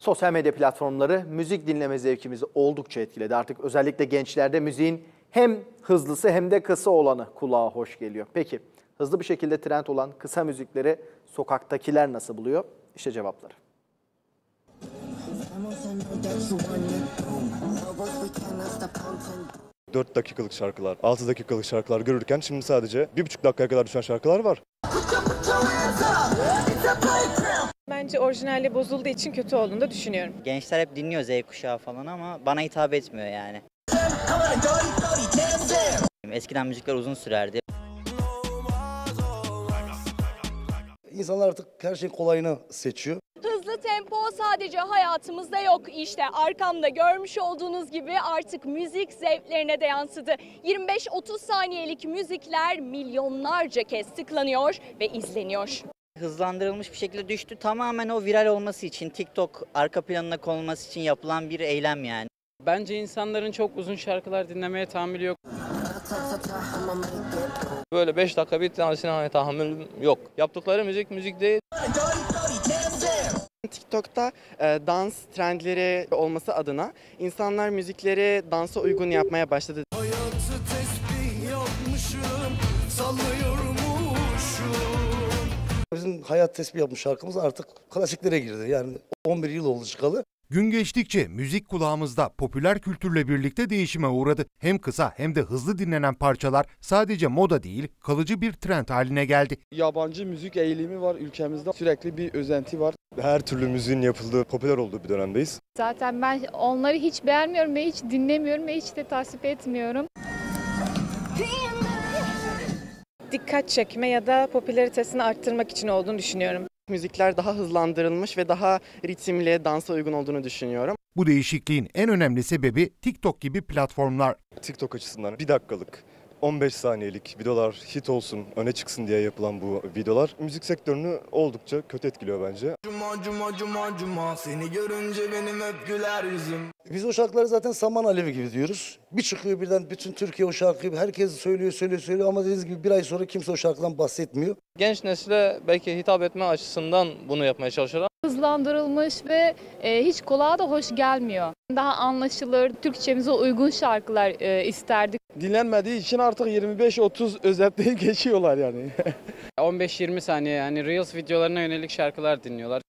Sosyal medya platformları müzik dinleme zevkimizi oldukça etkiledi. Artık özellikle gençlerde müziğin hem hızlısı hem de kısa olanı kulağa hoş geliyor. Peki hızlı bir şekilde trend olan kısa müzikleri sokaktakiler nasıl buluyor? İşte cevapları. 4 dakikalık şarkılar, 6 dakikalık şarkılar görürken şimdi sadece 1,5 dakikaya kadar düşen şarkılar var. Bence orijinali bozulduğu için kötü olduğunu da düşünüyorum. Gençler hep dinliyor Z kuşağı falan ama bana hitap etmiyor yani. Eskiden müzikler uzun sürerdi. İnsanlar artık her şeyin kolayını seçiyor. Hızlı tempo sadece hayatımızda yok. İşte arkamda görmüş olduğunuz gibi artık müzik zevklerine de yansıdı. 25-30 saniyelik müzikler milyonlarca kez tıklanıyor ve izleniyor. Hızlandırılmış bir şekilde düştü. Tamamen o viral olması için, TikTok arka planına konulması için yapılan bir eylem yani. Bence insanların çok uzun şarkılar dinlemeye tahammülü yok. Böyle 5 dakika bir tanesine hani tahammülüm yok. Yaptıkları müzik müzik değil. TikTok'ta e, dans trendleri olması adına insanlar müzikleri dansa uygun yapmaya başladı. Bizim hayat tespih yapmış şarkımız artık klasiklere girdi. Yani 11 yıl oldu çıkalı. Gün geçtikçe müzik kulağımızda popüler kültürle birlikte değişime uğradı. Hem kısa hem de hızlı dinlenen parçalar sadece moda değil, kalıcı bir trend haline geldi. Yabancı müzik eğilimi var ülkemizde. Sürekli bir özenti var. Her türlü müziğin yapıldığı, popüler olduğu bir dönemdeyiz. Zaten ben onları hiç beğenmiyorum ve hiç dinlemiyorum ve hiç de tasvip etmiyorum. Dikkat çekme ya da popülaritesini arttırmak için olduğunu düşünüyorum. Müzikler daha hızlandırılmış ve daha ritimli, dansa uygun olduğunu düşünüyorum. Bu değişikliğin en önemli sebebi TikTok gibi platformlar. TikTok açısından 1 dakikalık, 15 saniyelik videolar hit olsun, öne çıksın diye yapılan bu videolar müzik sektörünü oldukça kötü etkiliyor bence. Cuma cuma cuma cuma seni görünce benim hep güler yüzüm. Biz o şarkıları zaten saman alevi gibi diyoruz. Bir çıkıyor birden bütün Türkiye o şarkıyı herkes söylüyor söylüyor söylüyor ama dediğiniz gibi bir ay sonra kimse o şarkıdan bahsetmiyor. Genç nesile belki hitap etme açısından bunu yapmaya çalışıyorlar. Hızlandırılmış ve e, hiç kulağa da hoş gelmiyor. Daha anlaşılır, Türkçemize uygun şarkılar e, isterdik. Dinlenmediği için artık 25-30 özetleyip geçiyorlar yani. 15-20 saniye yani Reels videolarına yönelik şarkılar dinliyorlar.